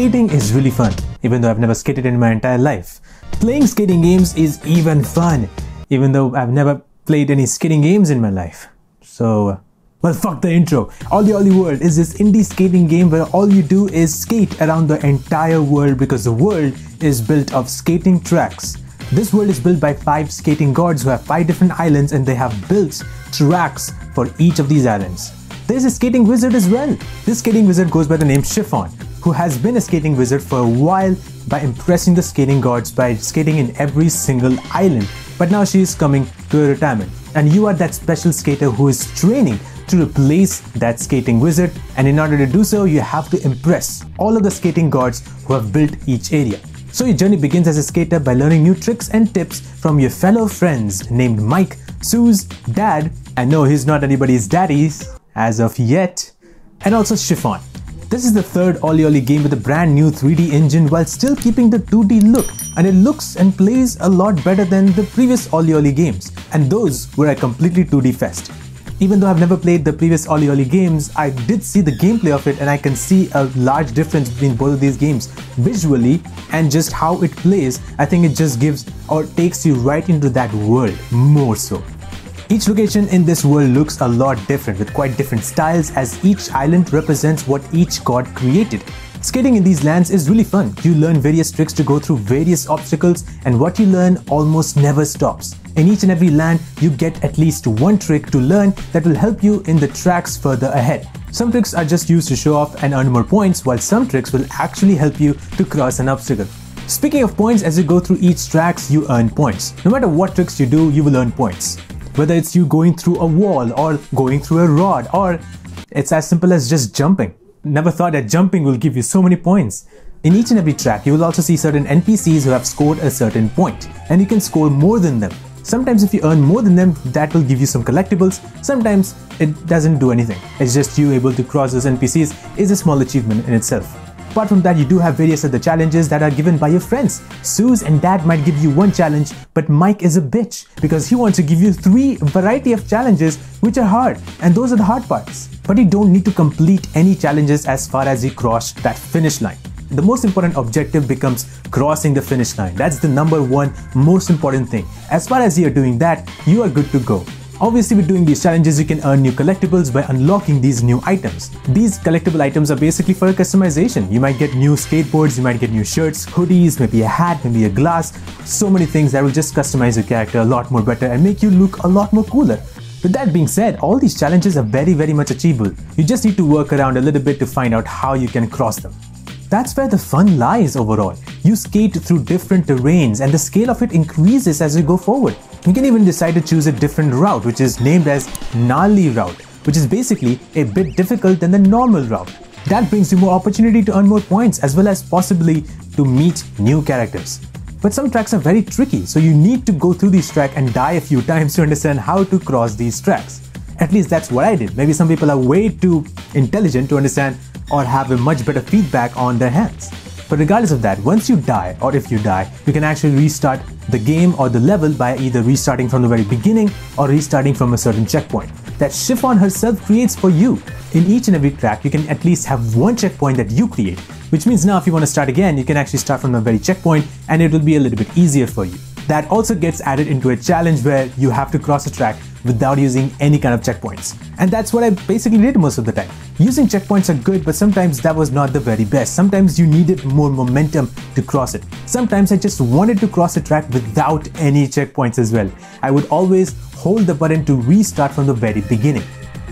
Skating is really fun, even though I've never skated in my entire life. Playing skating games is even fun, even though I've never played any skating games in my life. So, uh, well, fuck the intro. OlliOlli World is this indie skating game where all you do is skate around the entire world because the world is built of skating tracks. This world is built by five skating gods who have five different islands and they have built tracks for each of these islands. There's a skating wizard as well. This skating wizard goes by the name Chiffon, who has been a skating wizard for a while by impressing the skating gods by skating in every single island. But now she is coming to a retirement. And you are that special skater who is training to replace that skating wizard. And in order to do so, you have to impress all of the skating gods who have built each area. So your journey begins as a skater by learning new tricks and tips from your fellow friends named Mike, Suze dad, and no, he's not anybody's daddy as of yet, and also Chiffon. This is the third OlliOlli game with a brand new 3D engine while still keeping the 2D look and it looks and plays a lot better than the previous OlliOlli games and those were a completely 2D fest. Even though I've never played the previous OlliOlli games, I did see the gameplay of it and I can see a large difference between both of these games visually and just how it plays. I think it just gives or takes you right into that world more so. Each location in this world looks a lot different with quite different styles as each island represents what each god created. Skating in these lands is really fun. You learn various tricks to go through various obstacles and what you learn almost never stops. In each and every land, you get at least one trick to learn that will help you in the tracks further ahead. Some tricks are just used to show off and earn more points, while some tricks will actually help you to cross an obstacle. Speaking of points, as you go through each tracks, you earn points. No matter what tricks you do, you will earn points. Whether it's you going through a wall or going through a rod or it's as simple as just jumping. Never thought that jumping will give you so many points. In each and every track, you will also see certain NPCs who have scored a certain point, and you can score more than them. Sometimes if you earn more than them, that will give you some collectibles. Sometimes it doesn't do anything. It's just you able to cross those NPCs is a small achievement in itself. Apart from that, you do have various other challenges that are given by your friends. Suze and Dad might give you one challenge, but Mike is a bitch because he wants to give you three variety of challenges which are hard, and those are the hard parts. But you don't need to complete any challenges as far as you cross that finish line. The most important objective becomes crossing the finish line. That's the number one most important thing. As far as you're doing that, you are good to go. Obviously with doing these challenges you can earn new collectibles by unlocking these new items. These collectible items are basically for customization. You might get new skateboards, you might get new shirts, hoodies, maybe a hat, maybe a glass, so many things that will just customize your character a lot more better and make you look a lot more cooler. With that being said, all these challenges are very very much achievable. You just need to work around a little bit to find out how you can cross them. That's where the fun lies overall. You skate through different terrains and the scale of it increases as you go forward. You can even decide to choose a different route which is named as Gnarly route, which is basically a bit difficult than the normal route. That brings you more opportunity to earn more points as well as possibly to meet new characters. But some tracks are very tricky, so you need to go through these tracks and die a few times to understand how to cross these tracks. At least that's what I did. Maybe some people are way too intelligent to understand or have a much better feedback on their hands. But regardless of that, once you die or if you die, you can actually restart the game or the level by either restarting from the very beginning or restarting from a certain checkpoint that Chiffon herself creates for you. In each and every track, you can at least have one checkpoint that you create, which means now if you want to start again, you can actually start from the very checkpoint and it will be a little bit easier for you. That also gets added into a challenge where you have to cross a track without using any kind of checkpoints. And that's what I basically did most of the time. Using checkpoints are good, but sometimes that was not the very best. Sometimes you needed more momentum to cross it. Sometimes I just wanted to cross a track without any checkpoints as well. I would always hold the button to restart from the very beginning.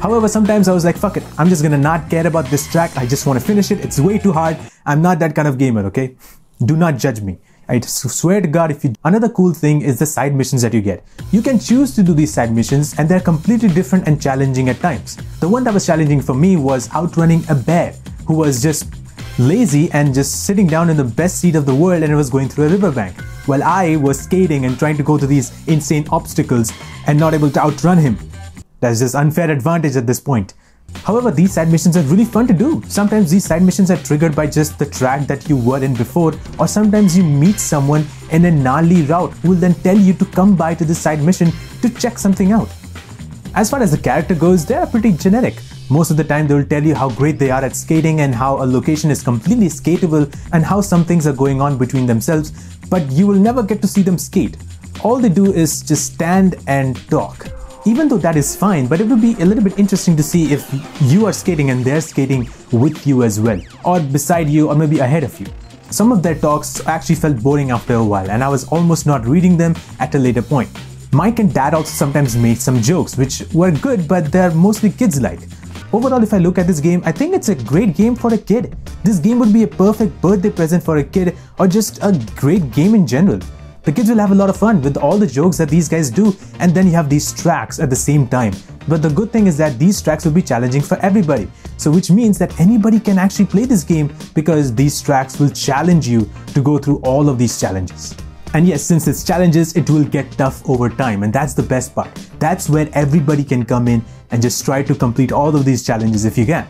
However, sometimes I was like, fuck it, I'm just gonna not care about this track, I just wanna finish it, it's way too hard, I'm not that kind of gamer, okay? Do not judge me. I swear to God, if you another cool thing is the side missions that you get. You can choose to do these side missions and they're completely different and challenging at times. The one that was challenging for me was outrunning a bear who was just lazy and just sitting down in the best seat of the world and it was going through a riverbank, while I was skating and trying to go through these insane obstacles and not able to outrun him. That's just unfair advantage at this point. However, these side missions are really fun to do. Sometimes these side missions are triggered by just the track that you were in before, or sometimes you meet someone in a gnarly route who will then tell you to come by to this side mission to check something out. As far as the character goes, they are pretty generic. Most of the time, they will tell you how great they are at skating and how a location is completely skatable and how some things are going on between themselves, but you will never get to see them skate. All they do is just stand and talk. Even though that is fine, but it would be a little bit interesting to see if you are skating and they're skating with you as well, or beside you, or maybe ahead of you. Some of their talks actually felt boring after a while, and I was almost not reading them at a later point. Mike and Dad also sometimes made some jokes, which were good, but they're mostly kids like. Overall, if I look at this game, I think it's a great game for a kid. This game would be a perfect birthday present for a kid or just a great game in general. The kids will have a lot of fun with all the jokes that these guys do, and then you have these tracks at the same time. But the good thing is that these tracks will be challenging for everybody. So which means that anybody can actually play this game because these tracks will challenge you to go through all of these challenges. And yes, since it's challenges, it will get tough over time. And that's the best part. That's where everybody can come in and just try to complete all of these challenges if you can.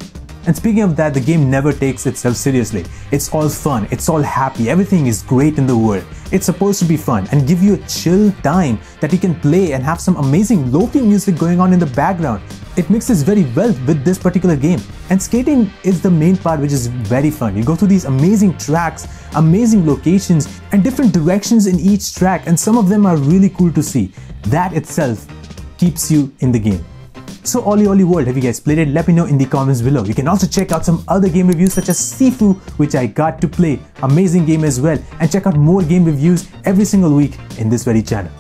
And speaking of that, the game never takes itself seriously. It's all fun, it's all happy, everything is great in the world. It's supposed to be fun and give you a chill time that you can play and have some amazing lo-fi music going on in the background. It mixes very well with this particular game. And skating is the main part which is very fun. You go through these amazing tracks, amazing locations and different directions in each track and some of them are really cool to see. That itself keeps you in the game. So OlliOlli World, have you guys played it? Let me know in the comments below. You can also check out some other game reviews such as Sifu, which I got to play. Amazing game as well. And check out more game reviews every single week in this very channel.